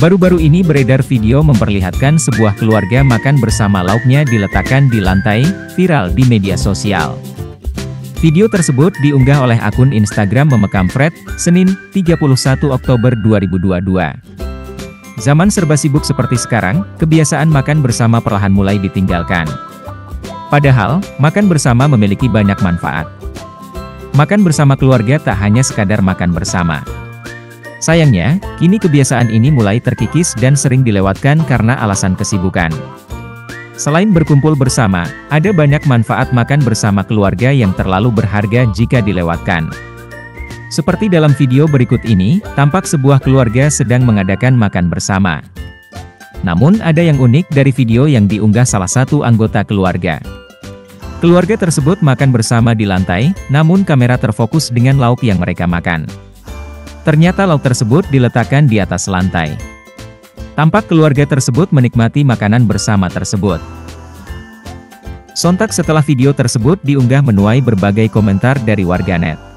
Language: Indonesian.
Baru-baru ini beredar video memperlihatkan sebuah keluarga makan bersama lauknya diletakkan di lantai, viral di media sosial. Video tersebut diunggah oleh akun Instagram Memekam Fred, Senin, 31 Oktober 2022. Zaman serba sibuk seperti sekarang, kebiasaan makan bersama perlahan mulai ditinggalkan. Padahal, makan bersama memiliki banyak manfaat. Makan bersama keluarga tak hanya sekadar makan bersama. Sayangnya, kini kebiasaan ini mulai terkikis dan sering dilewatkan karena alasan kesibukan. Selain berkumpul bersama, ada banyak manfaat makan bersama keluarga yang terlalu berharga jika dilewatkan. Seperti dalam video berikut ini, tampak sebuah keluarga sedang mengadakan makan bersama. Namun ada yang unik dari video yang diunggah salah satu anggota keluarga. Keluarga tersebut makan bersama di lantai, namun kamera terfokus dengan lauk yang mereka makan. Ternyata lauk tersebut diletakkan di atas lantai. Tampak keluarga tersebut menikmati makanan bersama tersebut. Sontak setelah video tersebut diunggah menuai berbagai komentar dari warganet.